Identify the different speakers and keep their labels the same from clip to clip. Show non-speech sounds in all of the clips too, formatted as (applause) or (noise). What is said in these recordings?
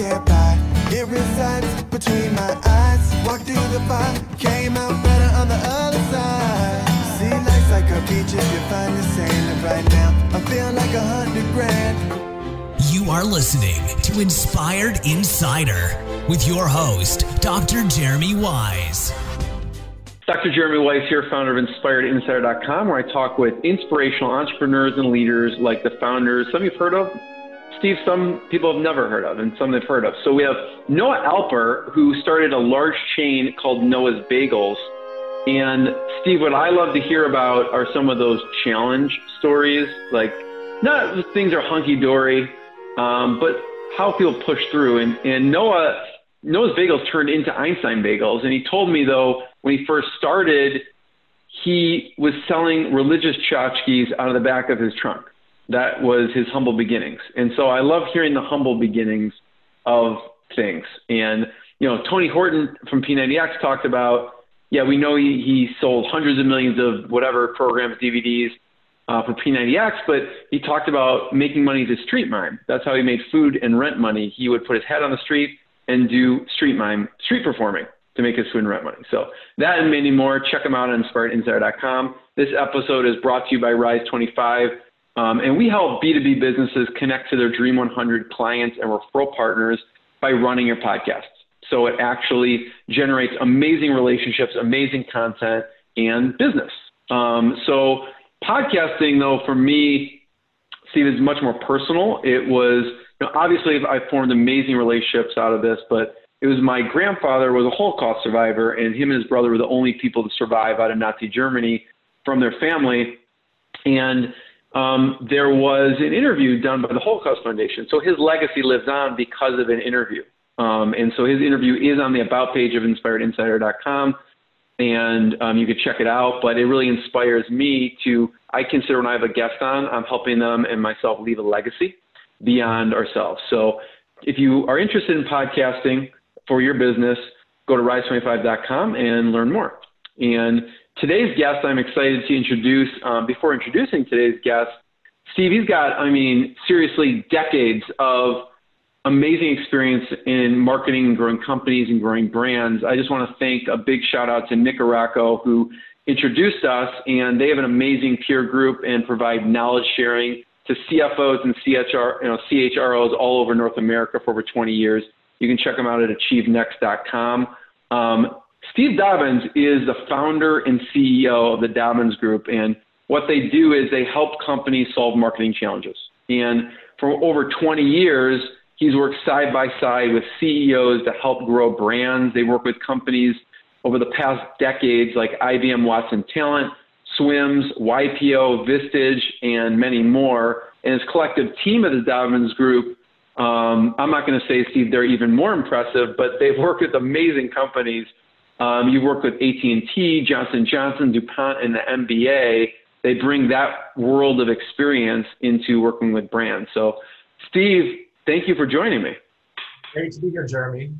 Speaker 1: can't buy. It resides between my eyes. Walked through the fire, came out better on the other side. See, life's like a beach if you find the sand. right now, I feel like a hundred grand.
Speaker 2: You are listening to Inspired Insider with your host, Dr. Jeremy Weisz.
Speaker 3: Dr. Jeremy Weisz here, founder of InspiredInsider.com, where I talk with inspirational entrepreneurs and leaders like the founders, some you've heard of, Steve, some people have never heard of, and some they've heard of. So we have Noah Alper, who started a large chain called Noah's Bagels. And Steve, what I love to hear about are some of those challenge stories, like not things are hunky dory, um, but how people push through. And, and Noah, Noah's Bagels turned into Einstein Bagels. And he told me, though, when he first started, he was selling religious tchotchkes out of the back of his trunk. That was his humble beginnings. And so I love hearing the humble beginnings of things. And, you know, Tony Horton from P90X talked about, yeah, we know he, he sold hundreds of millions of whatever programs, DVDs, uh, for P90X, but he talked about making money as a street mime. That's how he made food and rent money. He would put his head on the street and do street mime, street performing to make his food and rent money. So that and many more, check them out on inspiredinsider.com. This episode is brought to you by Rise 25. Um, and we help B2B businesses connect to their Dream 100 clients and referral partners by running your podcasts. So it actually generates amazing relationships, amazing content, and business. Um, so Podcasting, though, for me, Steve, is much more personal. It was, you know, obviously, I formed amazing relationships out of this, but it was my grandfather was a Holocaust survivor, and him and his brother were the only people to survive out of Nazi Germany from their family. And um, there was an interview done by the Holocaust Foundation. So his legacy lives on because of an interview. Um, and so his interview is on the about page of inspiredinsider.com and um, you could check it out. But it really inspires me to, I consider when I have a guest on, I'm helping them and myself leave a legacy beyond ourselves. So if you are interested in podcasting for your business, go to rise25.com and learn more. And today's guest, I'm excited to introduce, um, before introducing today's guest, Steve, he's got, I mean, seriously, decades of amazing experience in marketing and growing companies and growing brands. I just want to thank a big shout out to Nick Araco, who introduced us, and they have an amazing peer group and provide knowledge sharing to CFOs and CHR, you know, CHROs all over North America for over 20 years. You can check them out at achievenext.com. Um, Steve Dobbins is the founder and CEO of the Dobbins Group, and what they do is they help companies solve marketing challenges. And for over 20 years, He's worked side by side with CEOs to help grow brands. They work with companies over the past decades like IBM Watson Talent, Swims, YPO, Vistage, and many more. And his collective team of the Dobbins Group, um, I'm not going to say, Steve, they're even more impressive, but they've worked with amazing companies. Um, you work with AT&T, Johnson Johnson, DuPont, and the NBA. They bring that world of experience into working with brands. So, Steve, Thank you for joining me.
Speaker 4: Great to be here, Jeremy.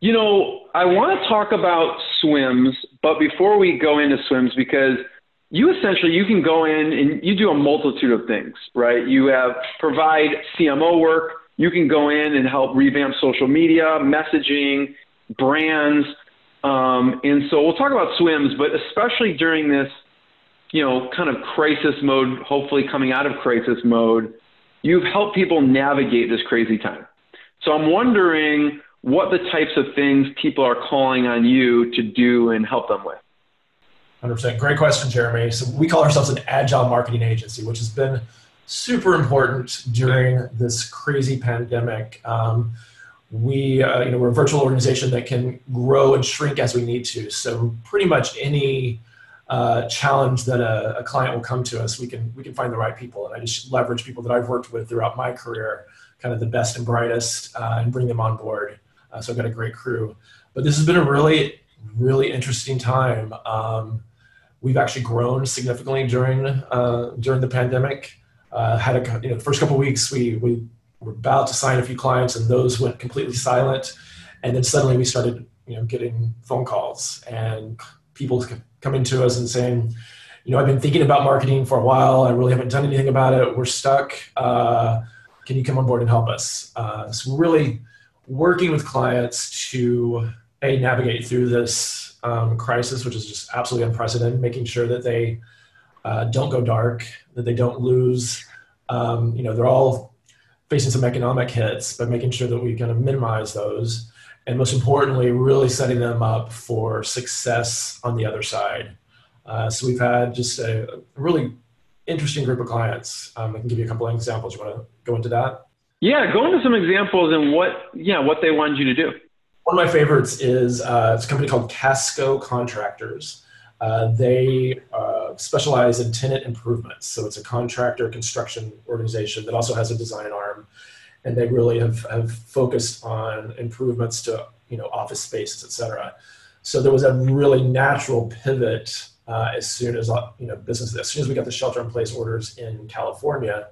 Speaker 3: You know, I want to talk about swims, but before we go into swims, because you essentially you can go in and you do a multitude of things, right? You have provide CMO work. You can go in and help revamp social media, messaging, brands, um, and so we'll talk about swims, but especially during this, you know, kind of crisis mode. Hopefully, coming out of crisis mode, you've helped people navigate this crazy time. So I'm wondering what the types of things people are calling on you to do and help them with.
Speaker 4: 100%. Great question, Jeremy. So we call ourselves an agile marketing agency, which has been super important during this crazy pandemic. Um, we, uh, you know, we're a virtual organization that can grow and shrink as we need to. So pretty much any uh, challenge that a, a, client will come to us, we can we can find the right people, and I just leverage people that I've worked with throughout my career, kind of the best and brightest, uh, and bring them on board. Uh, so I've got a great crew. But this has been a really really interesting time. Um, we've actually grown significantly during uh, during the pandemic. Uh, had a you know the first couple weeks we we were about to sign a few clients, and those went completely silent, and then suddenly we started you know getting phone calls and people coming to us and saying, you know, I've been thinking about marketing for a while. I really haven't done anything about it. We're stuck. Uh, can you come on board and help us? Uh, so really working with clients to a navigate through this um, crisis, which is just absolutely unprecedented, making sure that they uh, don't go dark, that they don't lose. Um, you know, they're all facing some economic hits, but making sure that we kind of minimize those. And most importantly, really setting them up for success on the other side. Uh, so we've had just a, really interesting group of clients. Um, I can give you a couple of examples. You want to go into that?
Speaker 3: Yeah, go into some examples and what yeah what they wanted you to do.
Speaker 4: One of my favorites is uh, it's a company called Casco Contractors. Uh, they uh, specialize in tenant improvements. So it's a contractor construction organization that also has a design arm. And they really have, have focused on improvements to you know office spaces, et cetera. So there was a really natural pivot uh, as soon as you know business as soon as we got the shelter in place orders in California.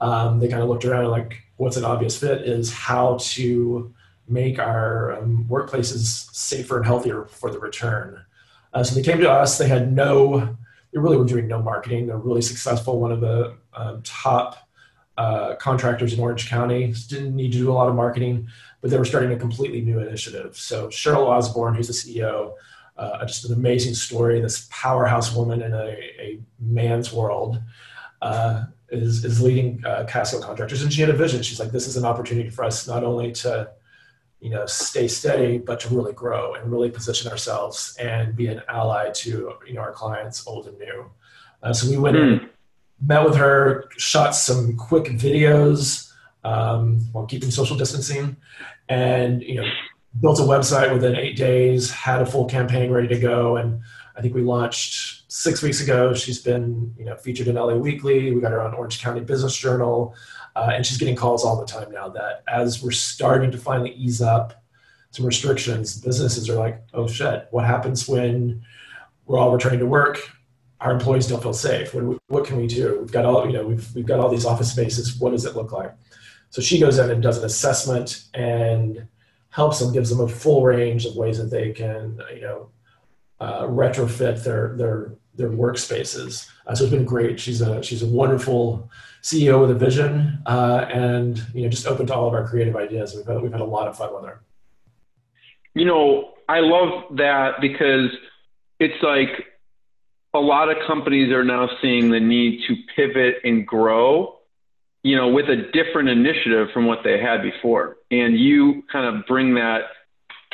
Speaker 4: Um, they kind of looked around and like, what's an obvious fit is how to make our um, workplaces safer and healthier for the return. Uh, so they came to us. They had no, they really were doing no marketing. They're really successful. One of the um, top uh, contractors in Orange County didn't need to do a lot of marketing, but they were starting a completely new initiative. So Cheryl Osborne, who's the CEO, uh, just an amazing story. This powerhouse woman in a, a man's world. Uh, is, is leading uh, Casco contractors, and she had a vision. She's like, "This is an opportunity for us not only to you know stay steady but to really grow and really position ourselves and be an ally to you know our clients old and new uh, so we went mm. in hmm. met with her shot some quick videos um, while keeping social distancing and you know built a website within eight days had a full campaign ready to go and i think we launched six weeks ago she's been you know featured in la weekly we got her on orange county business journal uh, and she's getting calls all the time now that as we're starting to finally ease up some restrictions, businesses are like, oh shit, what happens when we're all returning to work? Our employees don't feel safe. What, what can we do? We've got all, you know, we've, we've got all these office spaces. What does it look like? So she goes in and does an assessment and helps them, gives them a full range of ways that they can, you know, uh, retrofit their their their workspaces. Uh, so it's been great. She's a she's a wonderful CEO with a vision, uh, and you know just open to all of our creative ideas. We've had we've had a lot of fun with her.
Speaker 3: You know, I love that because it's like a lot of companies are now seeing the need to pivot and grow. You know, with a different initiative from what they had before, and you kind of bring that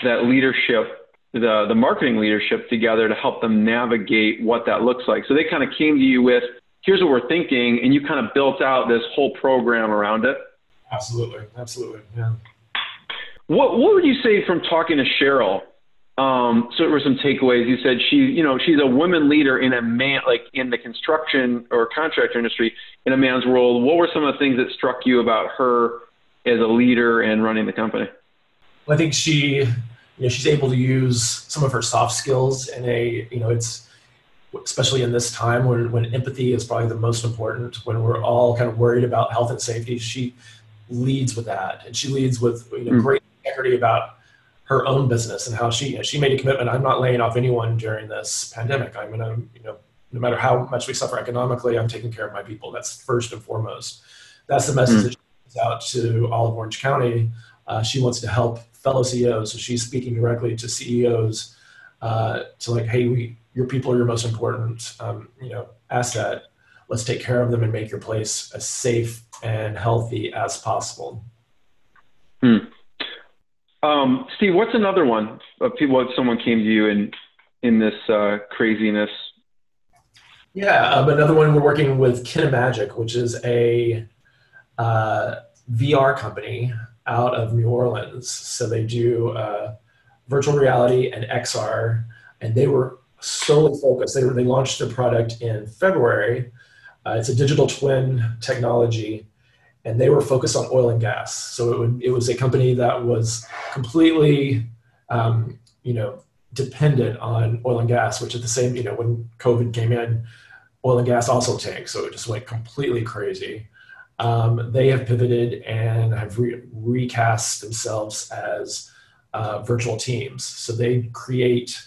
Speaker 3: that leadership the, the marketing leadership together to help them navigate what that looks like. So they kind of came to you with, here's what we're thinking, and you kind of built out this whole program around it.
Speaker 4: Absolutely, absolutely, yeah.
Speaker 3: What What would you say from talking to Cheryl? Um, so there were some takeaways. You said she, you know, she's a woman leader in a man, like in the construction or contractor industry in a man's world. What were some of the things that struck you about her as a leader and running the company?
Speaker 4: I think she you know she's able to use some of her soft skills in a you know it's especially in this time when, when empathy is probably the most important when we're all kind of worried about health and safety she leads with that and she leads with you know mm. great integrity about her own business and how she you know, she made a commitment i'm not laying off anyone during this pandemic i'm going to you know no matter how much we suffer economically i'm taking care of my people that's first and foremost that's the message mm. that she out to all of orange county uh, she wants to help fellow CEOs. So she's speaking directly to CEOs uh, to like, hey, we, your people are your most important, um, you know, asset. Let's take care of them and make your place as safe and healthy as possible.
Speaker 3: Hmm. Um, Steve, what's another one of people? If someone came to you in in this uh, craziness?
Speaker 4: Yeah, um, another one we're working with KineMagic, which is a uh, VR company out of New Orleans. So they do uh, virtual reality and XR, and they were solely focused. They, they launched their product in February. Uh, it's a digital twin technology, and they were focused on oil and gas. So it, would, it was a company that was completely, um, you know, dependent on oil and gas, which at the same, you know, when COVID came in, oil and gas also tanked. So it just went completely crazy um, they have pivoted and have re- recast themselves as uh, virtual teams. So they create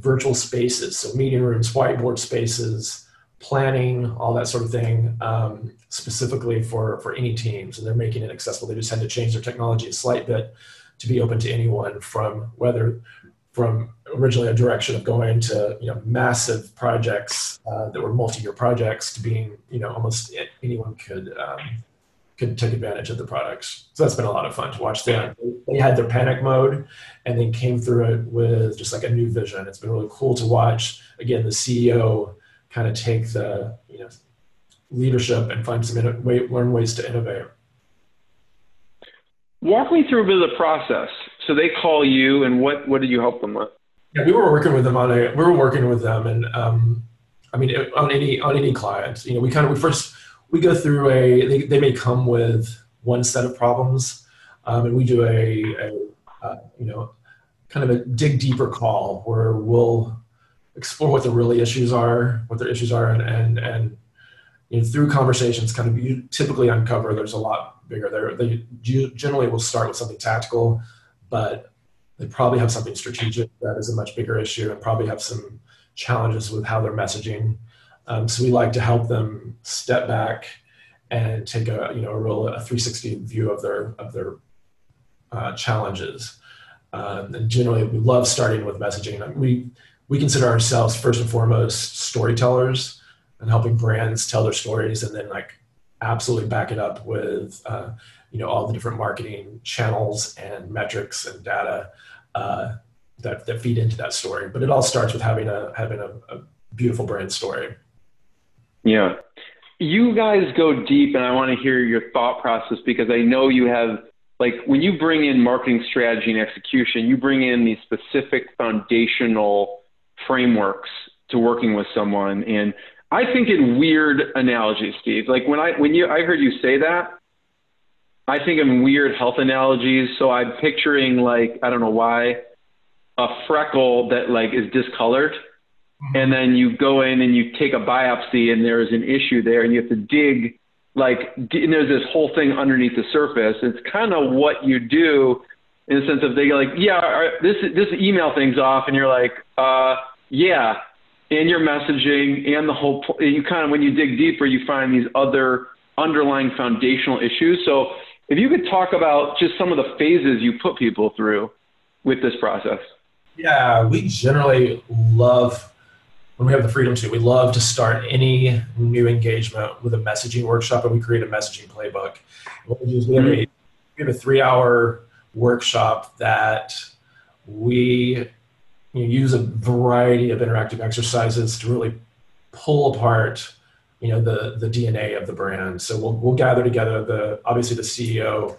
Speaker 4: virtual spaces, so meeting rooms, whiteboard spaces, planning, all that sort of thing, um, specifically for for any teams, and they're making it accessible. They just had to change their technology a slight bit to be open to anyone from whether from originally a direction of going to you know massive projects uh, that were multi-year projects to being you know almost anyone could um, could take advantage of the products. So that's been a lot of fun to watch them. They had their panic mode and then came through it with just like a new vision. It's been really cool to watch again the CEO kind of take the you know leadership and find some way, learn ways to innovate.
Speaker 3: Walk me through a bit of the process. So they call you, and what what did you help them with?
Speaker 4: Yeah, we were working with them on a we were working with them, and um, I mean on any on any client, you know, we kind of we first we go through a they, they may come with one set of problems, um, and we do a, a uh, you know kind of a dig deeper call where we'll explore what the really issues are, what their issues are, and and and you know, through conversations, kind of you typically uncover there's a lot bigger. There, they generally will start with something tactical, but they probably have something strategic that is a much bigger issue, and probably have some challenges with how they're messaging. Um, so we like to help them step back and take a you know a real a 360 view of their of their uh, challenges. Um, and generally, we love starting with messaging. We we consider ourselves first and foremost storytellers and helping brands tell their stories and then like absolutely back it up with uh, you know all the different marketing channels and metrics and data uh, that, that feed into that story but it all starts with having a having a, a beautiful brand story
Speaker 3: yeah you guys go deep and i want to hear your thought process because i know you have like when you bring in marketing strategy and execution you bring in these specific foundational frameworks to working with someone. And I think in weird analogies, Steve. Like when I when you I heard you say that, I think in weird health analogies. So I'm picturing like I don't know why a freckle that like is discolored. Mm-hmm. And then you go in and you take a biopsy and there's an issue there and you have to dig like and there's this whole thing underneath the surface. It's kind of what you do in the sense of they like, yeah, this this email thing's off, and you're like, uh, yeah, and your messaging and the whole. You kind of when you dig deeper, you find these other underlying foundational issues. So if you could talk about just some of the phases you put people through with this process.
Speaker 4: Yeah, we generally love when we have the freedom to. We love to start any new engagement with a messaging workshop, and we create a messaging playbook. What we do is we have a, we have a three-hour workshop that we you use a variety of interactive exercises to really pull apart you know the the DNA of the brand. So we'll we'll gather together the obviously the CEO.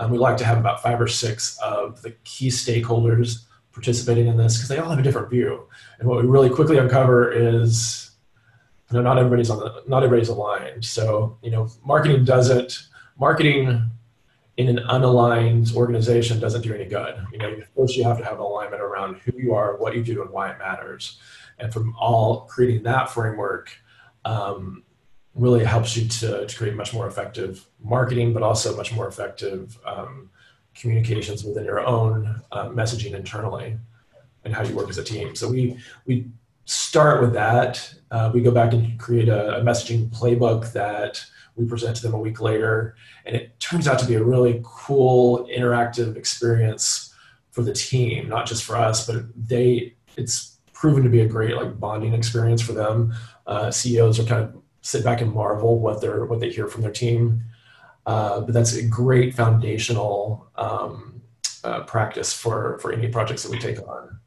Speaker 4: Um, we like to have about five or six of the key stakeholders participating in this because they all have a different view. And what we really quickly uncover is you know not everybody's on the not everybody's aligned. So you know marketing doesn't marketing in an unaligned organization doesn't do any good. You know, first you have to have alignment around who you are, what you do, and why it matters. And from all creating that framework um, really helps you to, to create much more effective marketing, but also much more effective um, communications within your own uh, messaging internally and how you work as a team. So we we start with that. Uh, we go back and create a, a messaging playbook that we present to them a week later, and it turns out to be a really cool interactive experience for the team, not just for us, but they it's proven to be a great like bonding experience for them. Uh, CEOs are kind of sit back and marvel what they're what they hear from their team. Uh, but that's a great foundational um, uh, practice for for any projects that we take on.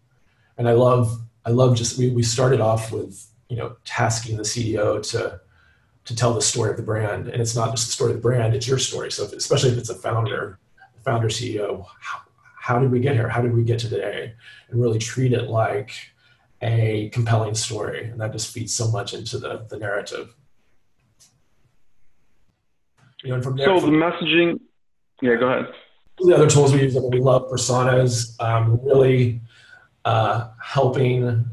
Speaker 4: And I love I love just we we started off with you know tasking the CEO to to tell the story of the brand. And it's not just the story of the brand, it's your story. So if, especially if it's a founder, founder CEO, how, how did we get here? How did we get to today? And really treat it like a compelling story. And that just feeds so much into the, the narrative.
Speaker 3: You know, and from there, so the messaging, yeah, go ahead.
Speaker 4: The other tools we use, I mean, we love personas, um, really uh, helping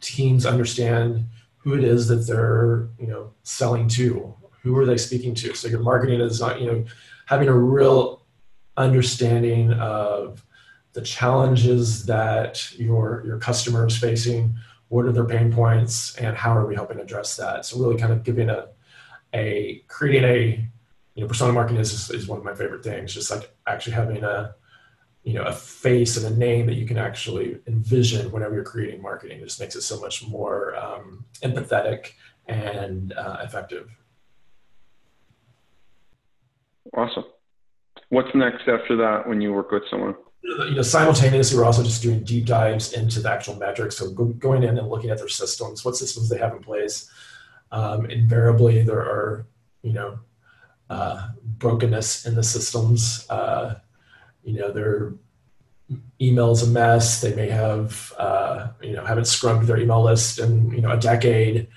Speaker 4: teams understand who it is that they're you know selling to who are they speaking to so your marketing is not you know having a real understanding of the challenges that your your customer is facing what are their pain points and how are we helping address that so really kind of giving a a creating a you know persona marketing is, is one of my favorite things just like actually having a you know a face and a name that you can actually envision whenever you're creating marketing it just makes it so much more um, empathetic and uh, effective
Speaker 3: awesome what's next after that when you work with someone
Speaker 4: you know, simultaneously, we're also just doing deep dives into the actual metrics. So go, going in and looking at their systems, what systems they have in place. Um, invariably, there are, you know, uh, brokenness in the systems. Uh, you know, their email's a mess. They may have, uh, you know, haven't scrubbed their email list in, you know, a decade.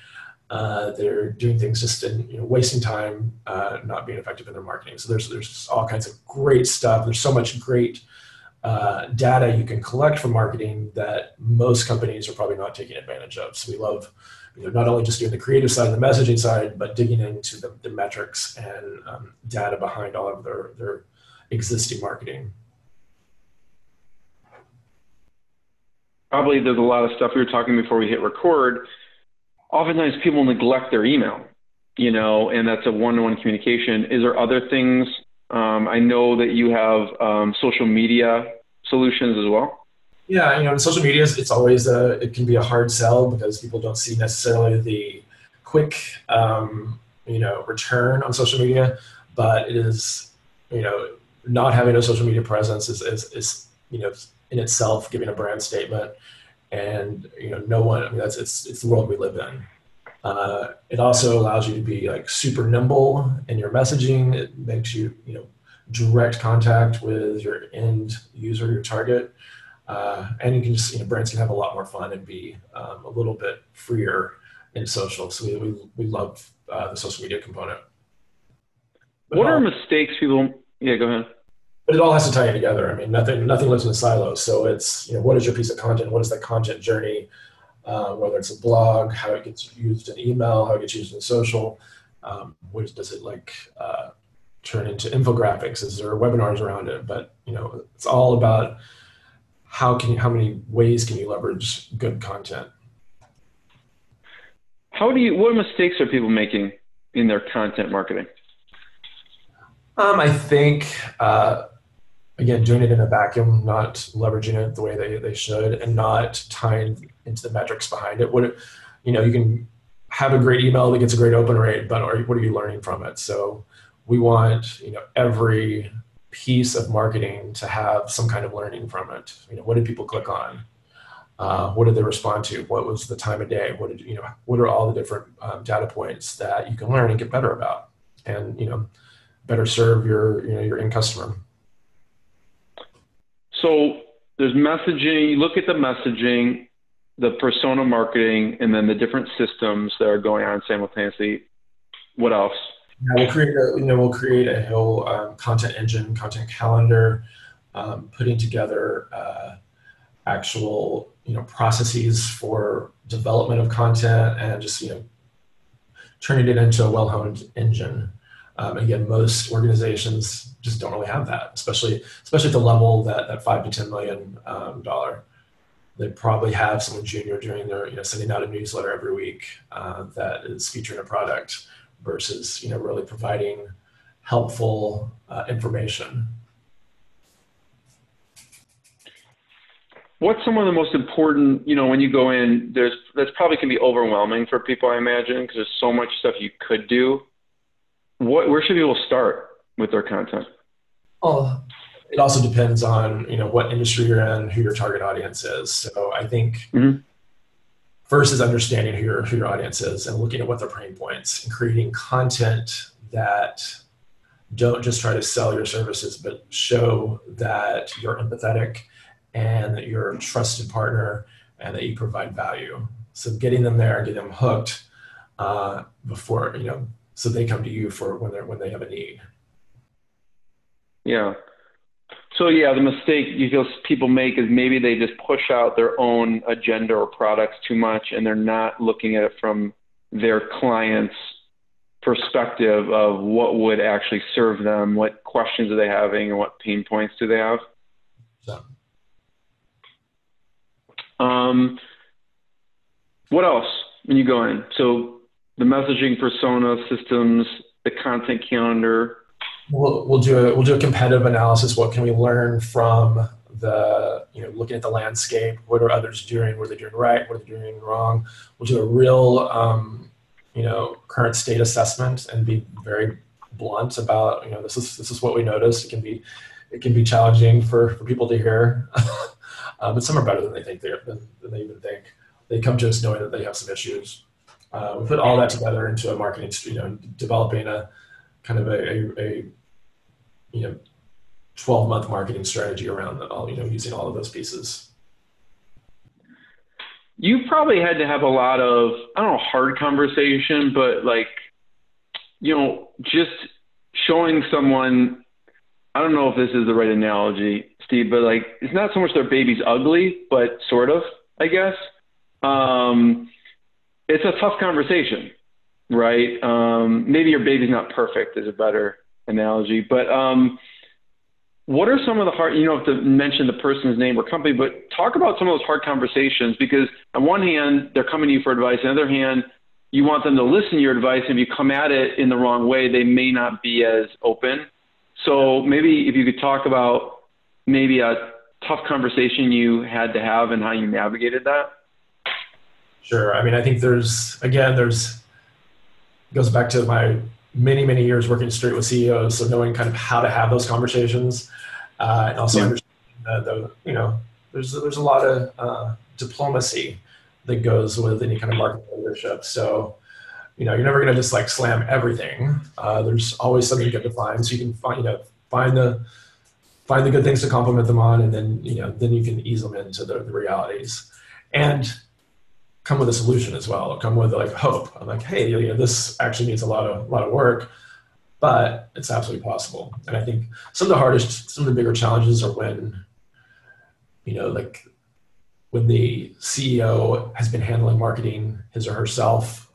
Speaker 4: Uh, they're doing things just in you know, wasting time, uh, not being effective in their marketing. So there's there's all kinds of great stuff. There's so much great data you can collect from marketing that most companies are probably not taking advantage of. So we love you know, not only just doing the creative side and the messaging side, but digging into the, the metrics and um, data behind all of their, their existing marketing.
Speaker 3: Probably there's a lot of stuff we were talking before we hit record. Oftentimes people neglect their email, you know, and that's a one-to-one communication. Is there other things um, I know that you have um, social media solutions as well.
Speaker 4: Yeah, you know, in social media, it's always a, it can be a hard sell because people don't see necessarily the quick, um, you know, return on social media. But it is, you know, not having a social media presence is, is, is you know, in itself giving a brand statement. And you know, no one. I mean, that's it's it's the world we live in. Uh, it also allows you to be like super nimble in your messaging. It makes you, you know, direct contact with your end user, your target. Uh, and you can just, you know, brands can have a lot more fun and be um, a little bit freer in social. So we, we, we love uh, the social media component.
Speaker 3: But what all, are mistakes people, yeah, go ahead.
Speaker 4: But it all has to tie together. I mean, nothing, nothing lives in silos. So it's, you know, what is your piece of content? What is that content journey? uh, whether it's a blog, how it gets used in email, how it gets used in social. Um, which does it like uh, turn into infographics? Is there webinars around it? But you know, it's all about how can you, how many ways can you leverage good content?
Speaker 3: How do you? What mistakes are people making in their content marketing?
Speaker 4: Um, I think uh, again, doing it in a vacuum, not leveraging it the way they, they should, and not tying into the metrics behind it. What, you know, you can have a great email that gets a great open rate, but are, what are you learning from it? So we want, you know, every piece of marketing to have some kind of learning from it. You know, what did people click on? Uh, what did they respond to? What was the time of day? What did you know? What are all the different um, data points that you can learn and get better about, and you know, better serve your you know your end customer.
Speaker 3: So there's messaging. You look at the messaging, the persona marketing, and then the different systems that are going on simultaneously. What else?
Speaker 4: Yeah, we'll create a you know we'll create a whole um, content engine, content calendar, um, putting together uh, actual you know processes for development of content and just you know turning it into a well-honed engine. Um, again, most organizations just don't really have that, especially especially at the level that that five to ten million um, dollar. They probably have someone junior doing their you know sending out a newsletter every week uh, that is featuring a product versus you know really providing helpful uh, information.
Speaker 3: What's some of the most important, you know, when you go in, there's, that's probably can be overwhelming for people, I imagine, because there's so much stuff you could do what, where should people start with their content?
Speaker 4: Oh, it also depends on you know what industry you're in, who your target audience is. So I think mm-hmm. Is understanding who your who your audience is and looking at what their pain points and creating content that don't just try to sell your services, but show that you're empathetic and that you're a trusted partner and that you provide value. So getting them there, getting them hooked uh, before you know so they come to you for when they're when they have a need.
Speaker 3: Yeah. So yeah, the mistake you feel people make is maybe they just push out their own agenda or products too much, and they're not looking at it from their client's perspective of what would actually serve them, what questions are they having, and what pain points do they have. So. Um, what else when you go in? So the messaging persona systems, the content calendar.
Speaker 4: We'll, we'll do a we'll do a competitive analysis. What can we learn from the you know looking at the landscape? What are others doing? What are they doing right? What are they doing wrong? We'll do a real um, you know current state assessment and be very blunt about you know this is this is what we noticed. It can be it can be challenging for, for people to hear, uh, (laughs) but some are better than they think they than, than they even think. They come to us knowing that they have some issues. Uh, we put all that together into a marketing, you know, developing a kind of a, a, a you know 12 month marketing strategy around all you know using all of those pieces.
Speaker 3: You probably had to have a lot of i don't know hard conversation but like you know just showing someone i don't know if this is the right analogy steve but like it's not so much their baby's ugly but sort of i guess. Um, it's a tough conversation right? Um, maybe your baby's not perfect is a better analogy but um, what are some of the hard, you know, to mention the person's name or company, but talk about some of those hard conversations because on one hand, they're coming to you for advice. On the other hand, you want them to listen to your advice. And if you come at it in the wrong way, they may not be as open. So maybe if you could talk about maybe a tough conversation you had to have and how you navigated that.
Speaker 4: Sure. I mean, I think there's, again, there's, goes back to my many many years working straight with CEOs, so knowing kind of how to have those conversations, uh, and also yeah. understanding the, the, you know there's there's a lot of uh, diplomacy that goes with any kind of marketing leadership. So you know you're never going to just like slam everything. Uh, there's always something good to defined, so you can find you know find the find the good things to compliment them on, and then you know then you can ease them into the, the realities and come with a solution as well, come with like hope. I'm like, hey, you know, this actually needs a lot of a lot of work, but it's absolutely possible. And I think some of the hardest, some of the bigger challenges are when, you know, like when the CEO has been handling marketing his or herself,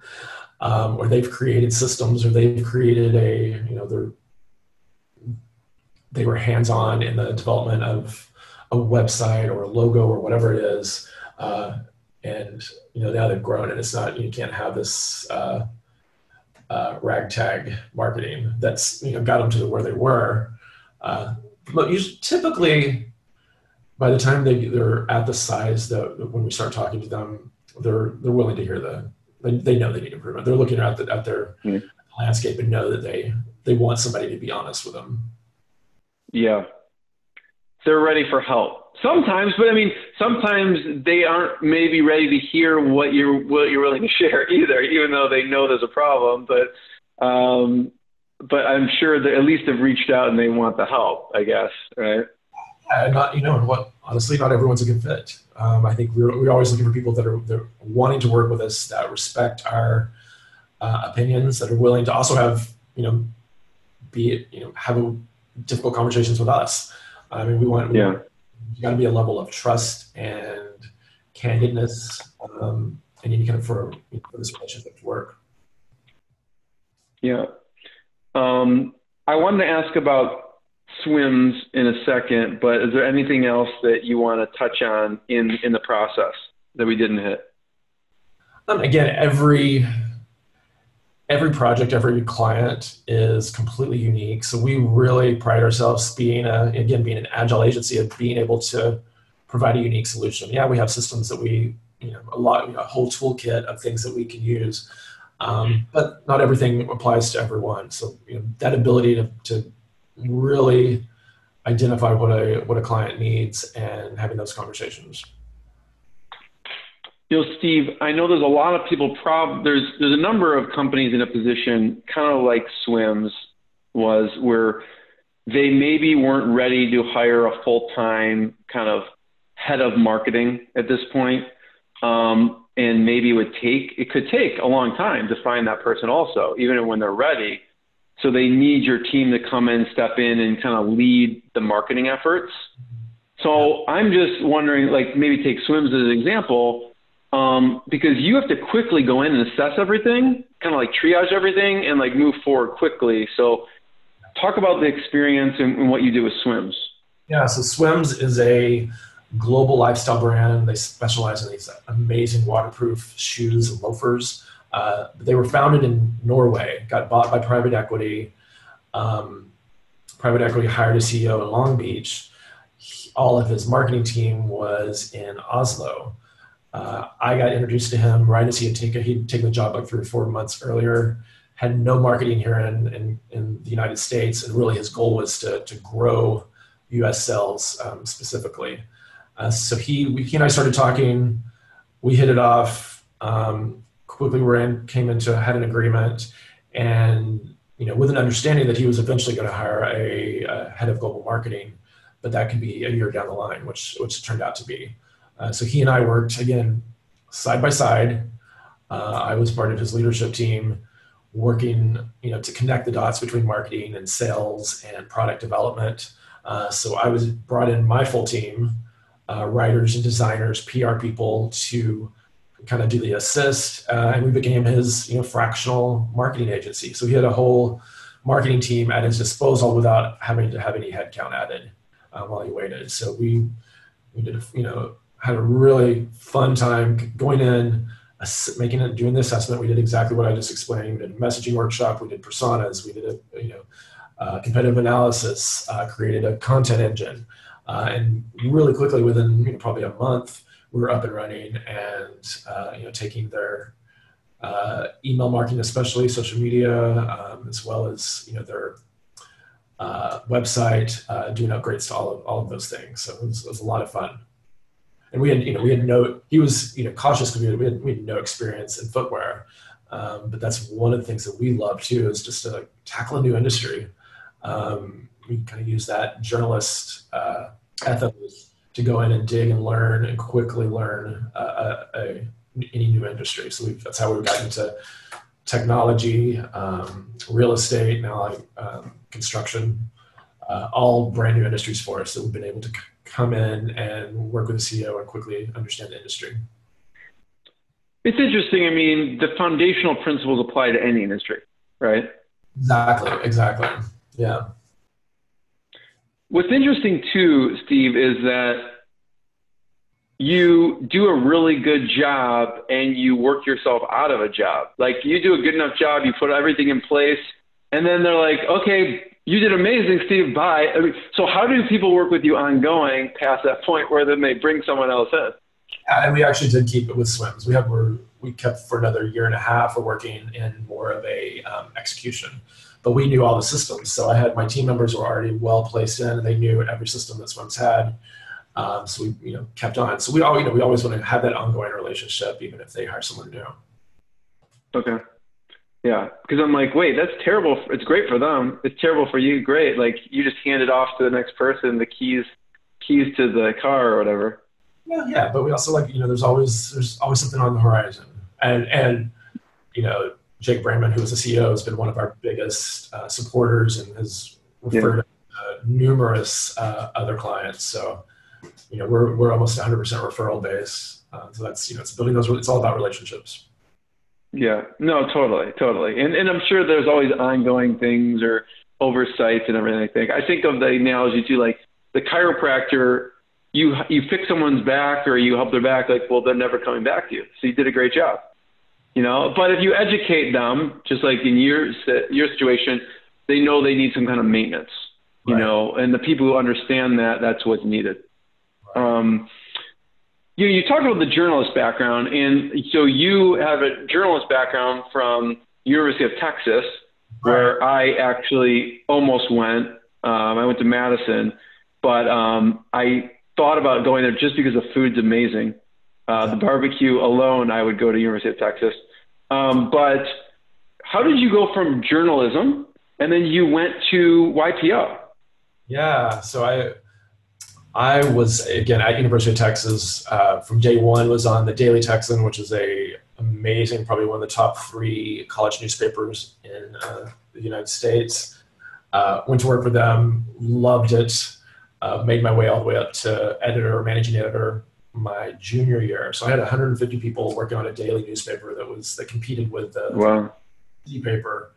Speaker 4: (laughs) um, or they've created systems, or they've created a, you know, they're they were hands on in the development of a website or a logo or whatever it is. Uh, and you know now they've grown and it's not you can't have this uh, uh, ragtag marketing that's you know got them to where they were. Uh, but usually, typically by the time they, they're at the size that when we start talking to them they're they're willing to hear the they, they know they need improvement. They're looking at, the, at their mm-hmm. landscape and know that they they want somebody to be honest with them.
Speaker 3: Yeah. They're ready for help Sometimes, but I mean, sometimes they aren't maybe ready to hear what you're what you're willing to (laughs) share either, even though they know there's a problem. But um, but I'm sure that at least they've reached out and they want the help. I guess, right?
Speaker 4: Yeah, not you know, and what honestly, not everyone's a good fit. Um, I think we're we're always looking for people that are that are wanting to work with us, that respect our uh, opinions, that are willing to also have you know, be it you know, have a, difficult conversations with us. I mean, we want we
Speaker 3: yeah.
Speaker 4: Want, you got to be a level of trust and candidness, um, and you kind of for, you know, for this relationship to work.
Speaker 3: Yeah. Um, I wanted to ask about SWIMS in a second, but is there anything else that you want to touch on in in the process that we didn't hit?
Speaker 4: Um, again, every every project, every client is completely unique. So we really pride ourselves being a, again, being an agile agency of being able to provide a unique solution. Yeah, we have systems that we, you know, a lot, you know, a whole toolkit of things that we can use. Um, but not everything applies to everyone. So you know, that ability to, to really identify what a what a client needs and having those conversations.
Speaker 3: You know, Steve, I know there's a lot of people. Prob there's there's a number of companies in a position, kind of like Swims was, where they maybe weren't ready to hire a full time kind of head of marketing at this point. Um, and maybe it would take it could take a long time to find that person also, even when they're ready. So they need your team to come in, step in, and kind of lead the marketing efforts. So I'm just wondering, like maybe take Swims as an example um, because you have to quickly go in and assess everything, kind of like triage everything, and like move forward quickly. So, talk about the experience and, and what you do with Swims.
Speaker 4: Yeah, so Swims is a global lifestyle brand. They specialize in these amazing waterproof shoes and loafers. Uh, they were founded in Norway, got bought by private equity. Um, private equity hired a CEO in Long Beach. He, all of his marketing team was in Oslo. Uh, I got introduced to him right as he had taken he'd taken the job like three or four months earlier. Had no marketing here in, in, in the United States, and really his goal was to, to grow U.S. sales um, specifically. Uh, so he, we, he and I started talking. We hit it off. Um, quickly, we in, came into had an agreement, and you know, with an understanding that he was eventually going to hire a, a, head of global marketing, but that could be a year down the line, which which it turned out to be. Uh, so he and I worked again side by side. Uh, I was part of his leadership team, working you know to connect the dots between marketing and sales and product development. Uh, so I was brought in my full team, uh, writers and designers, PR people to kind of do the assist, uh, and we became his you know fractional marketing agency. So he had a whole marketing team at his disposal without having to have any headcount added uh, while he waited. So we we did you know had a really fun time going in making it doing the assessment. We did exactly what i just explained. We did a messaging workshop. We did personas. We did a you know uh, competitive analysis, uh, created a content engine, uh, and really quickly, within you know, probably a month, we were up and running and uh, you know taking their uh, email marketing, especially social media, um, as well as you know their uh, website, doing upgrades to all of all of those things. So it was, it was a lot of fun and we had you know we had no he was you know cautious because we had, we had no experience in footwear um, but that's one of the things that we love too is just to tackle a new industry um, we kind of use that journalist uh, ethos to go in and dig and learn and quickly learn uh, a, a, any new industry. So that's how we got into technology, um, real estate, now like um, construction, uh, all brand new industries for us that we've been able to come in and work with the CEO and quickly understand the industry.
Speaker 3: It's interesting. I mean, the foundational principles apply to any industry, right?
Speaker 4: Exactly. Exactly. Yeah.
Speaker 3: What's interesting too, Steve, is that you do a really good job and you work yourself out of a job. Like you do a good enough job, you put everything in place, and then they're like, okay, you did amazing, Steve, bye. I mean, so how do people work with you ongoing past that point where then they bring someone else in?
Speaker 4: Yeah, and we actually did keep it with swims. We have we're, we kept for another year and a half. We're working in more of a um, execution but we knew all the systems. So I had my team members were already well placed in, and they knew every system that Swims had. Um, so we, you know, kept on. So we all, you know, we always want to have that ongoing relationship, even if they hire someone new.
Speaker 3: Okay. Yeah, because I'm like, wait, that's terrible. It's great for them. It's terrible for you. Great, like you just hand it off to the next person the keys, keys to the car or whatever.
Speaker 4: Yeah, yeah, but we also like, you know, there's always there's always something on the horizon, and and you know, Jake Brandman, who is the CEO, has been one of our biggest uh, supporters and has referred yeah. to uh, numerous uh, other clients. So, you know, we're, we're almost 100% referral base. Uh, so that's, you know, it's building those, it's all about relationships.
Speaker 3: Yeah, no, totally, totally. And, and I'm sure there's always ongoing things or oversights and everything. I think I think of the analogy to like the chiropractor, you, you fix someone's back or you help their back, like, well, they're never coming back to you. So you did a great job you know. But if you educate them, just like in your your situation, they know they need some kind of maintenance, you right. know, and the people who understand that, that's what's needed. Right. Um, you you talked about the journalist background, and so you have a journalist background from University of Texas, where I actually almost went. Um, I went to Madison, but um, I thought about going there just because the food's amazing. Uh, the barbecue alone, I would go to University of Texas. Um, but how did you go from journalism and then you went to YPO?
Speaker 4: Yeah, so I I was again at University of Texas uh, from day one. Was on the Daily Texan, which is a amazing, probably one of the top three college newspapers in uh, the United States. Uh, went to work for them, loved it. Uh, made my way all the way up to editor, managing editor, my junior year. So I had 150 people working on a daily newspaper that was that competed with the wow. paper,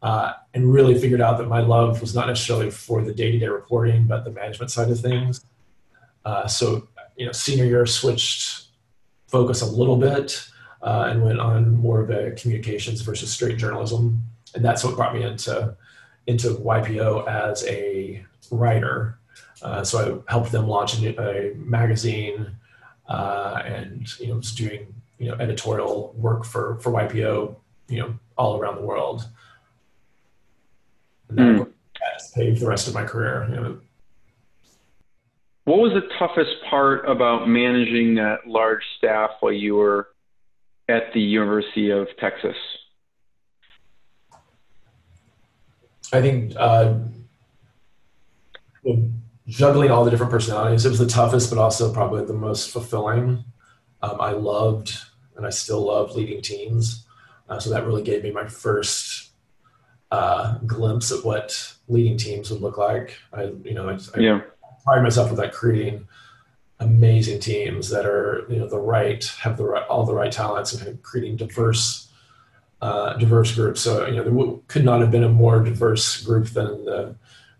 Speaker 4: uh, and really figured out that my love was not necessarily for the day-to-day reporting, but the management side of things. Uh, so you know, senior year, switched focus a little bit uh, and went on more of a communications versus straight journalism, and that's what brought me into into YPO as a writer. Uh, so I helped them launch a, a magazine, uh, and you know was doing you know editorial work for for YPO, you know all around the world. And that mm. paved the rest of my career. You know.
Speaker 3: What was the toughest part about managing that large staff while you were at the University of Texas?
Speaker 4: I think uh, juggling all the different personalities. It was the toughest, but also probably the most fulfilling. Um, I loved, and I still love leading teams. Uh, so that really gave me my first uh, glimpse of what leading teams would look like. I, you know, I, I yeah. Pride myself with that creating amazing teams that are, you know, the right, have the right, all the right talents and kind of creating diverse uh, diverse group. So you know, there could not have been a more diverse group than the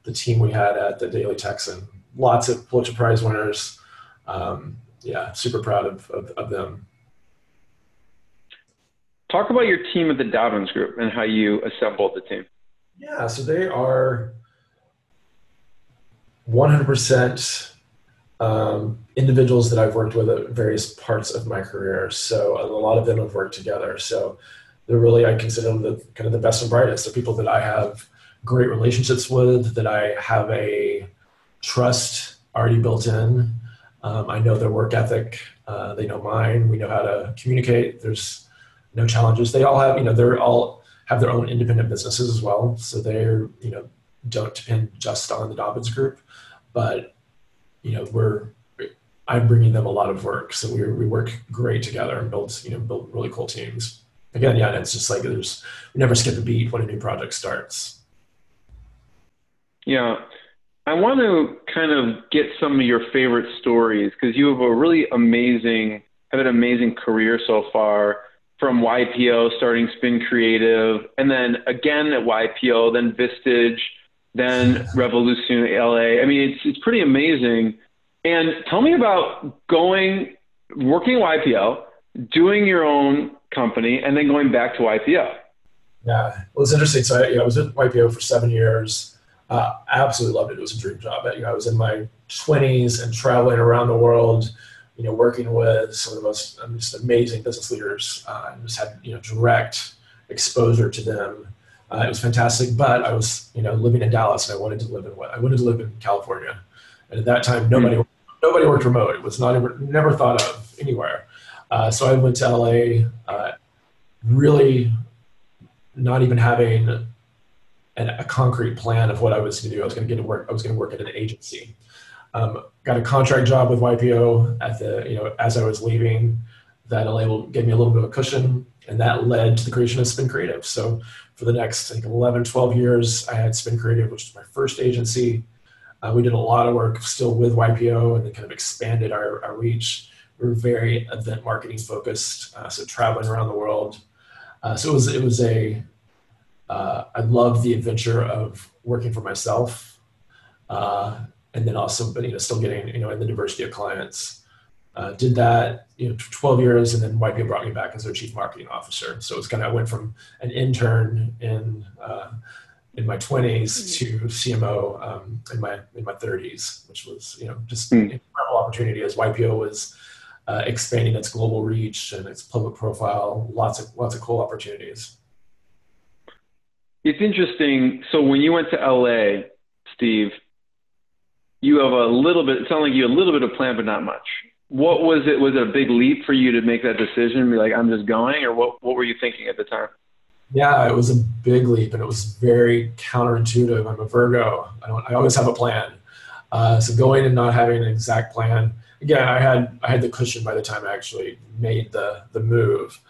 Speaker 4: the team we had at the Daily Texan. Lots of Pulitzer Prize winners. Um, yeah, super proud of, of, of them.
Speaker 3: Talk about your team at the Dobbins Group and how you assembled the team.
Speaker 4: Yeah, so they are 100% um, individuals that I've worked with at various parts of my career. So a lot of them have worked together. So they're really I consider them the kind of the best and brightest. The people that I have great relationships with, that I have a trust already built in. Um, I know their work ethic. Uh, they know mine. We know how to communicate. There's no challenges. They all have, you know, they're all have their own independent businesses as well. So they're, you know, don't depend just on the Dobbins group, but you know, we're I'm bringing them a lot of work. So we we work great together and build, you know, build really cool teams again, yeah, it's just like there's we never skip a beat when a new project starts.
Speaker 3: Yeah. I want to kind of get some of your favorite stories because you have a really amazing, have an amazing career so far from YPO, starting Spin Creative, and then again at YPO, then Vistage, then Revolution LA. I mean, it's it's pretty amazing. And tell me about going, working YPO, doing your own company and then going back to YPO.
Speaker 4: Yeah, well, it's interesting. So I, you know, I was at YPO for seven years. Uh, I absolutely loved it. It was a dream job. You know, I was in my 20s and traveling around the world, you know, working with some of the most just amazing business leaders uh, and just had, you know, direct exposure to them. Uh, it was fantastic, but I was, you know, living in Dallas and I wanted to live in what I wanted to live in California. And at that time, nobody, mm-hmm. nobody worked remote. It was not ever, never thought of anywhere. Uh, so I went to LA, uh, really not even having an, a concrete plan of what I was going to do. I was going to get to work. I was going to work at an agency. Um, got a contract job with YPO at the you know as I was leaving. That enabled gave me a little bit of a cushion, and that led to the creation of Spin Creative. So for the next I think 11, 12 years, I had Spin Creative, which was my first agency. Uh, we did a lot of work still with YPO, and then kind of expanded our, our reach we're very event marketing focused, uh, so traveling around the world. Uh, so it was it was a uh, I loved the adventure of working for myself, uh, and then also but you know still getting you know in the diversity of clients. Uh, did that you know 12 years, and then YPO brought me back as their chief marketing officer. So it's kind of I went from an intern in uh, in my 20s to CMO um, in my in my 30s, which was you know just mm. an incredible opportunity as YPO was uh, expanding its global reach and its public profile. Lots of lots of cool opportunities.
Speaker 3: It's interesting. So when you went to LA, Steve, you have a little bit. It sounds like you had a little bit of plan, but not much. What was it? Was it a big leap for you to make that decision? Be like, I'm just going, or what? What were you thinking at the time?
Speaker 4: Yeah, it was a big leap, and it was very counterintuitive. I'm a Virgo. I don't. I always have a plan. Uh, so going and not having an exact plan again, I had I had the cushion by the time I actually made the the move.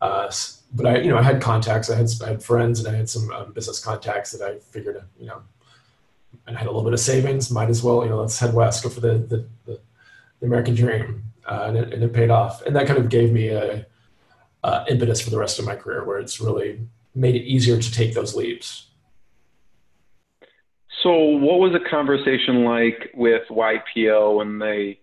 Speaker 4: Uh, but I, you know, I had contacts. I had I had friends, and I had some um, business contacts that I figured, you know, and I had a little bit of savings. Might as well, you know, let's head west, go for the the, the, the American dream, uh, and, it, and, it, paid off. And that kind of gave me a, a impetus for the rest of my career, where it's really made it easier to take those leaps.
Speaker 3: So, what was the conversation like with YPO when they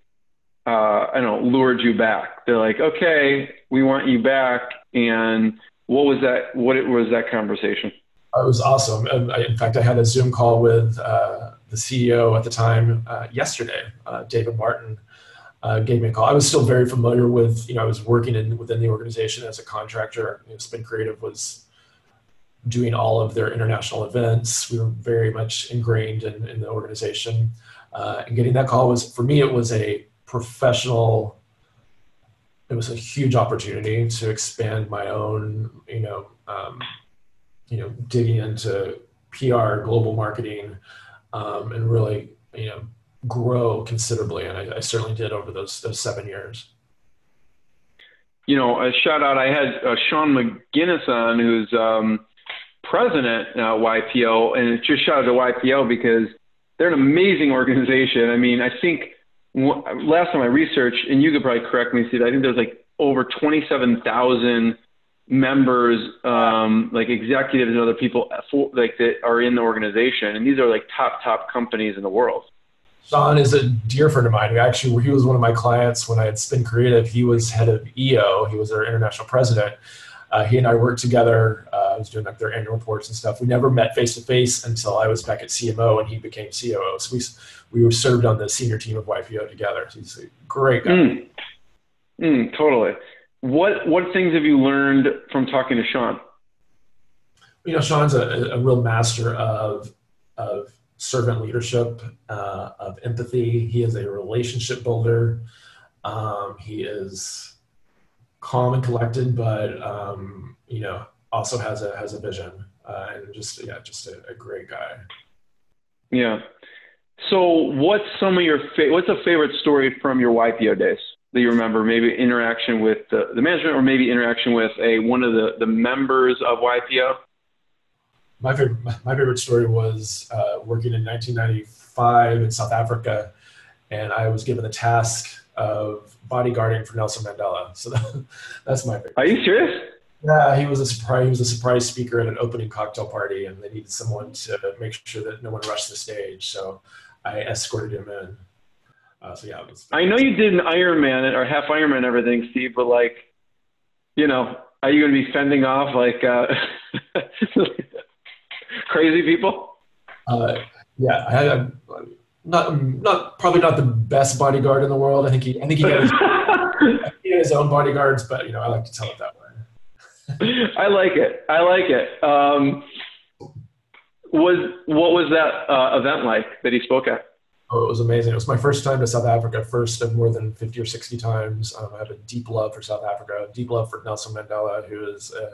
Speaker 3: uh, I don't know, lured you back? They're like, okay, we want you back. And what was that? What was that conversation?
Speaker 4: It was awesome. And in fact, I had a Zoom call with uh, the CEO at the time uh, yesterday, uh, David Martin. Uh, gave me a call. I was still very familiar with, you know, I was working in within the organization as a contractor. You know, Spin Creative was doing all of their international events. We were very much ingrained in, in the organization. Uh, and getting that call was, for me, it was a professional, it was a huge opportunity to expand my own, you know, um, you know, digging into PR, global marketing, um, and really, you know, grow considerably. And I, I, certainly did over those those seven years.
Speaker 3: You know, a shout out. I had uh, Sean McGinnis on, who's um, president at YPO, and it's just shout out to YPO because they're an amazing organization. I mean, I think last time I researched, and you could probably correct me, Steve. I think there's like over twenty-seven thousand members, um, like executives and other people for, like that are in the organization, and these are like top top companies in the world.
Speaker 4: Sean is a dear friend of mine. He actually he was one of my clients when I had Spin Creative. He was head of EO. He was our international president. Uh, he and I worked together. Uh, I was doing like their annual reports and stuff. We never met face to face until I was back at CMO and he became COO. So we we were served on the senior team of YPO together. So he's a great guy.
Speaker 3: Mm. Mm, totally. What what things have you learned from talking to Sean?
Speaker 4: You know, Sean's a, a real master of of servant leadership, uh, of empathy. He is a relationship builder. Um, he is calm and collected, but um, you know, also has a has a vision, uh, and just yeah, just a, a, great guy.
Speaker 3: Yeah. So, what's some of your fa- what's a favorite story from your YPO days? that you remember? Maybe interaction with the, the management, or maybe interaction with a one of the, the members of YPO.
Speaker 4: My favorite my favorite story was uh, working in 1995 in South Africa, and I was given the task of bodyguarding for Nelson Mandela. So that, (laughs) that's my favorite.
Speaker 3: Are you serious?
Speaker 4: Yeah, he was a surprise. He was a surprise speaker at an opening cocktail party, and they needed someone to make sure that no one rushed the stage. So I escorted him in. Uh, so yeah, was,
Speaker 3: I know you did an Ironman or half Ironman everything, Steve, but like, you know, are you going to be fending off like uh, (laughs) crazy people?
Speaker 4: Uh, yeah, I had not not probably not the best bodyguard in the world. I think he I think he had his, (laughs) he had his own bodyguards, but you know, I like to tell it that
Speaker 3: way. (laughs) I like it. I like it. Um, was what was that uh, event like that he spoke at?
Speaker 4: Oh, it was amazing. It was my first time to South Africa, first of more than 50 or 60 times. Um, I have a deep love for South Africa, deep love for Nelson Mandela, who is uh,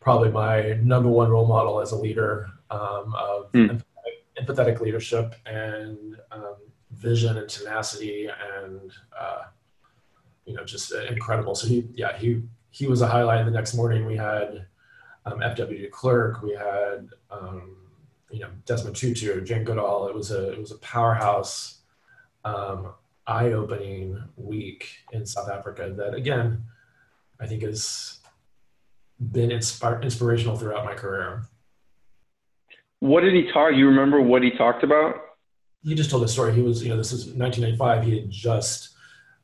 Speaker 4: probably my number one role model as a leader um, of mm. empathetic, empathetic, leadership and um, vision and tenacity and, uh, you know, just uh, incredible. So he, yeah, he, he was a highlight. The next morning we had um, FW Klerk, we had, um, you know Desmond Tutu, Jane Goodall. It was a it was a powerhouse, um, eye-opening week in South Africa that again, I think has been inspir- inspirational throughout my career.
Speaker 3: What did he talk? You remember what he talked about?
Speaker 4: He just told the story. He was, you know, this is 1995. He had just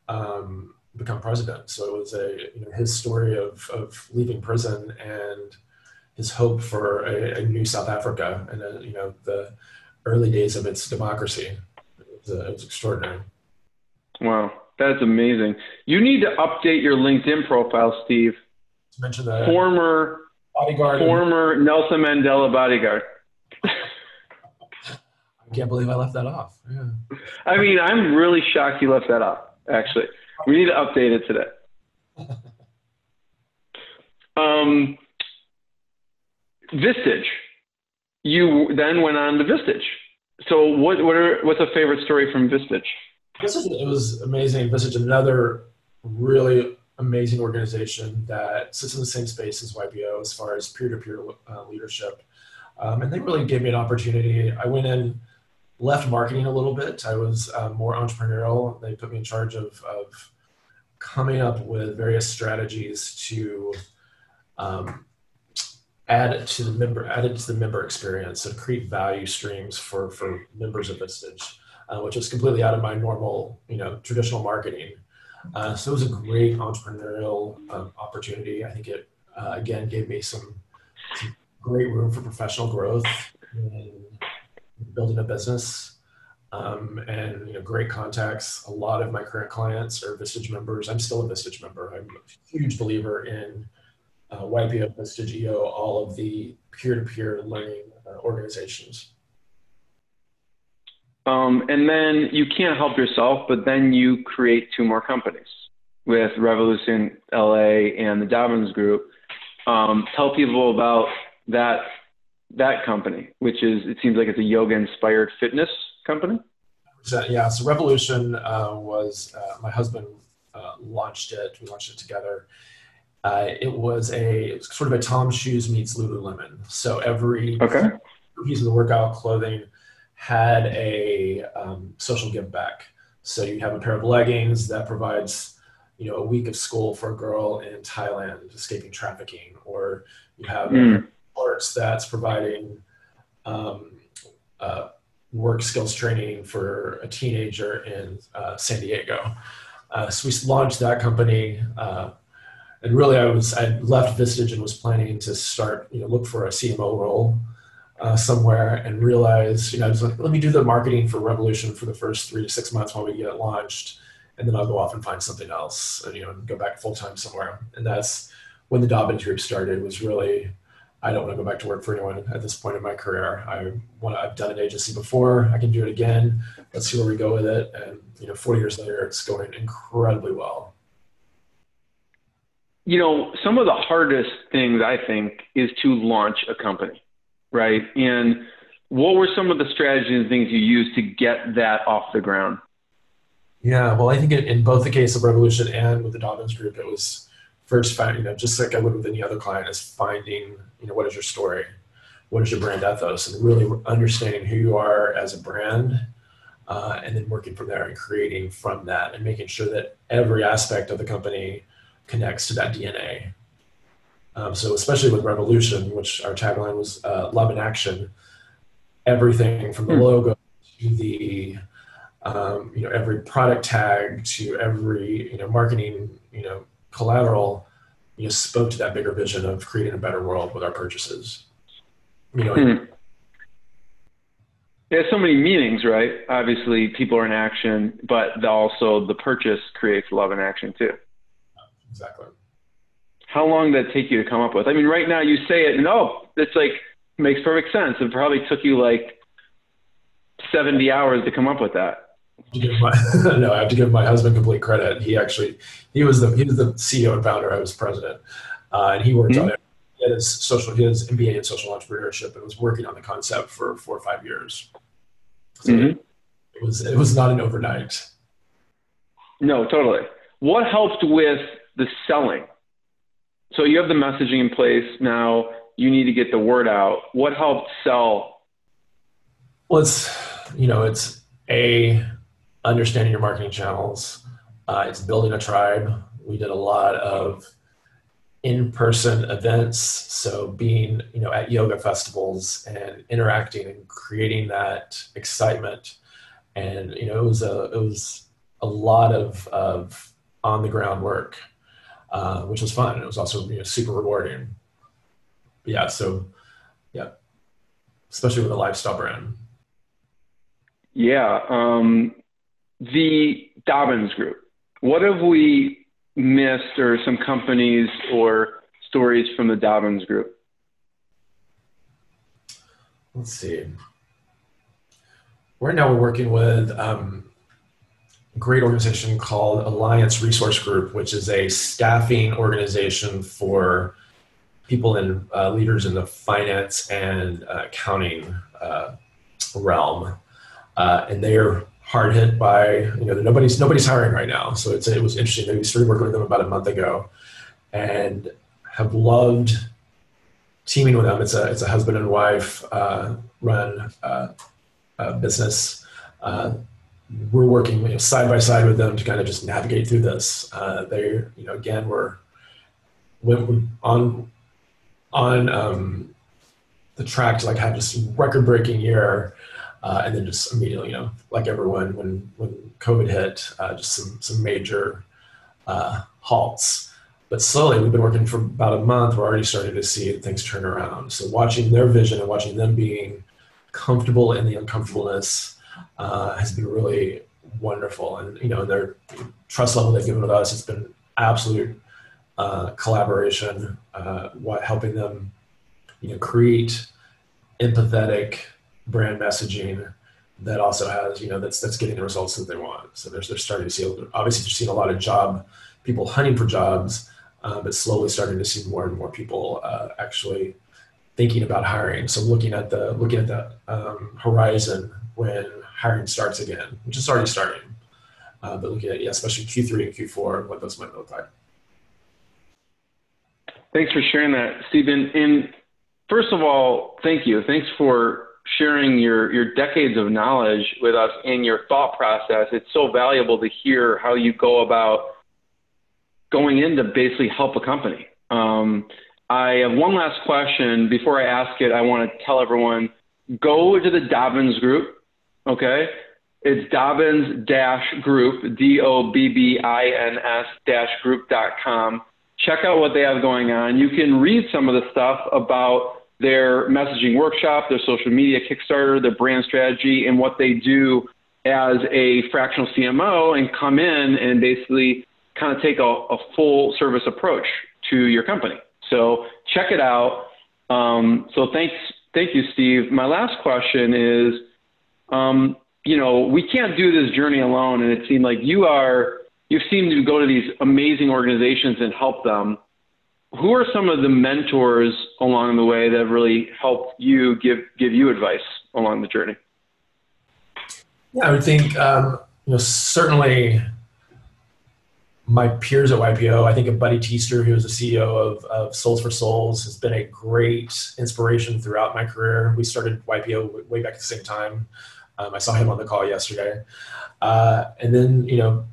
Speaker 4: um, become president, so it was a, you know, his story of of leaving prison and his hope for a, a new South Africa and uh, you know the early days of its democracy. It was, uh, it was extraordinary.
Speaker 3: Wow, that's amazing. You need to update your LinkedIn profile, Steve.
Speaker 4: To mention that
Speaker 3: former
Speaker 4: bodyguard,
Speaker 3: former and, Nelson Mandela bodyguard.
Speaker 4: I can't believe I left that off. Yeah.
Speaker 3: I mean, I'm really shocked you left that off. Actually, we need to update it today. (laughs) um, Vistage. You then went on to Vistage. So what what are what's a favorite story from Vistage?
Speaker 4: it was amazing. Vistage, another really amazing organization that sits in the same space as YPO as far as peer-to-peer uh, leadership. Um, and they really gave me an opportunity. I went in, left marketing a little bit. I was uh, more entrepreneurial. They put me in charge of, of coming up with various strategies to um, add to the member added to the member experience and create value streams for for members of Vistage. uh, which was completely out of my normal, you know, traditional marketing. Uh, so it was a great entrepreneurial um, opportunity. I think it uh, again gave me some, some, great room for professional growth in building a business um, and you know great contacts. A lot of my current clients are Vistage members. I'm still a Vistage member. I'm a huge believer in uh, YPO, Vistage EO, all of the peer-to-peer learning uh, organizations.
Speaker 3: Um, and then you can't help yourself, but then you create two more companies with Revolution LA and the Dobbins Group. Um, tell people about that that company, which is it seems like it's a yoga inspired fitness company.
Speaker 4: Yeah, so Revolution uh, was uh, my husband uh, launched it. We launched it together. Uh, it was a it was sort of a TOMS Shoes meets Lululemon. So every
Speaker 3: okay.
Speaker 4: piece of the workout clothing had a um, social give back. So you have a pair of leggings that provides, you know, a week of school for a girl in Thailand escaping trafficking, or you have mm. Shorts that's providing um, uh, work skills training for a teenager in uh, San Diego. Uh, so we launched that company, uh, and really, I was I left Vistage and was planning to start, you know, look for a CMO role uh, somewhere and realize, you know, I was like, let me do the marketing for Revolution for the first three to six months while we get it launched, and then I'll go off and find something else, and you know, go back full time somewhere. And that's when the Dobbins Group started. Was really, I don't want to go back to work for anyone at this point in my career. I want to. I've done an agency before. I can do it again. Let's see where we go with it. And you know, four years later, it's going incredibly well.
Speaker 3: You know, some of the hardest things I think is to launch a company right? And what were some of the strategies and things you used to get that off the ground?
Speaker 4: Yeah, well, I think in both the case of Revolution and with the Dobbins Group, it was first finding, you know, just like I would with any other client, is finding, you know, what is your story, what is your brand ethos, and really understanding who you are as a brand, uh, and then working from there and creating from that, and making sure that every aspect of the company connects to that DNA. Um, so especially with Revolution, which our tagline was uh, "Love in Action," everything from the mm. logo to the um, you know every product tag to every you know marketing you know collateral, you know, spoke to that bigger vision of creating a better world with our purchases. You know. Mm.
Speaker 3: There's so many meanings, right? Obviously, people are in action, but also the purchase creates love in action too.
Speaker 4: Exactly
Speaker 3: how long did that take you to come up with? I mean, right now you say it, and oh, it's like makes perfect sense. It probably took you like 70 hours to come up with that.
Speaker 4: My, (laughs) no, I have to give my husband complete credit. He actually, he was the he was the CEO and founder. I was president, uh, and he worked mm-hmm. on it. He had his social, his MBA in social entrepreneurship, and was working on the concept for four or five years. So mm-hmm. it was it was not an overnight.
Speaker 3: No, totally. What helped with the selling? so you have the messaging in place now you need to get the word out what helped sell
Speaker 4: well it's you know it's a understanding your marketing channels uh, it's building a tribe we did a lot of in-person events so being you know at yoga festivals and interacting and creating that excitement and you know it was a it was a lot of of on the ground work uh, which was fun. It was also you know, super rewarding. But yeah, so yeah, especially with a lifestyle brand.
Speaker 3: Yeah. Um, the Dobbins Group. What have we missed, or some companies or stories from the Dobbins Group?
Speaker 4: Let's see. Right now, we're working with um, great organization called Alliance Resource Group, which is a staffing organization for people and uh, leaders in the finance and uh, accounting uh, realm. Uh, and they are hard hit by you know nobody's nobody's hiring right now. So it's, it was interesting. We started working with them about a month ago, and have loved teaming with them. It's a it's a husband and wife uh, run uh, business we're working you know, side by side with them to kind of just navigate through this. Uh, they, you know, again, we're, we're on on um, the track to like have this record breaking year. Uh, and then just immediately, you know, like everyone, when when COVID hit, uh, just some some major uh, halts. But slowly, we've been working for about a month. We're already starting to see things turn around. So watching their vision and watching them being comfortable in the uncomfortableness uh, has been really wonderful. And you know, their trust level they've given with us has been absolute uh, collaboration, uh, what, helping them, you know, create empathetic brand messaging that also has, you know, that's that's getting the results that they want. So they're, they're starting to see, obviously, they're seeing a lot of job people hunting for jobs, uh, but slowly starting to see more and more people uh, actually thinking about hiring. So looking at the looking at the um, horizon when hiring starts again, which is already starting, uh, but looking at yeah, especially Q3 and Q4, what those might look like.
Speaker 3: Thanks for sharing that, Stephen. And first of all, thank you. Thanks for sharing your, your decades of knowledge with us and your thought process. It's so valuable to hear how you go about going in to basically help a company. Um, I have one last question. Before I ask it, I want to tell everyone go to the Dobbins group. Okay. It's Dobbins dash group, D O B B I N S dash group.com check out what they have going on. You can read some of the stuff about their messaging workshop, their social media Kickstarter, their brand strategy, and what they do as a fractional CMO and come in and basically kind of take a, a full service approach to your company. So check it out. Um, so thanks, thank you, Steve. My last question is, um, you know, we can't do this journey alone, and it seemed like you are you've seen to go to these amazing organizations and help them. Who are some of the mentors along the way that really helped you give give you advice along the journey?
Speaker 4: Yeah, I would think um, you know certainly my peers at YPO. I think of Buddy Teaster, who is the CEO of, of Soles4Souls, has been a great inspiration throughout my career. We started YPO way back at the same time. Um, I saw him on the call yesterday, uh, and then you know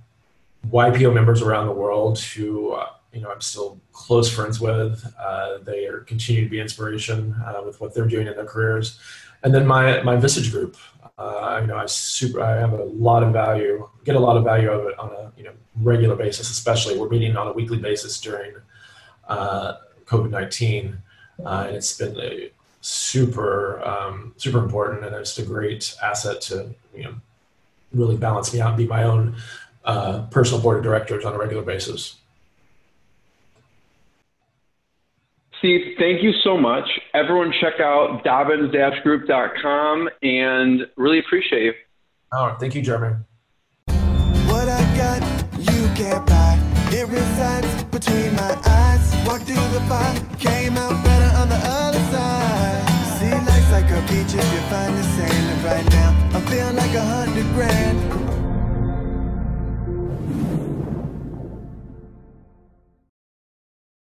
Speaker 4: YPO members around the world who uh, you know I'm still close friends with. Uh, they are continue to be inspiration uh, with what they're doing in their careers, and then my my Vistage group. Uh, you know, I super I have a lot of value, get a lot of value out of it on a you know regular basis. Especially we're meeting on a weekly basis during uh, COVID nineteen, uh, and it's been a super um, super important, and it's a great asset to you know really balance me out and be my own uh, personal board of directors on a regular basis.
Speaker 3: Steve, thank you so much. Everyone check out dobbins-group.com and really appreciate you.
Speaker 4: Oh, thank you, Jeremy.
Speaker 1: What I got, you can't buy. It resides between my eyes. Walked through the fire, came out better on the other side. See, life's like a beach if you find the sailing right now. I feel like a hundred grand.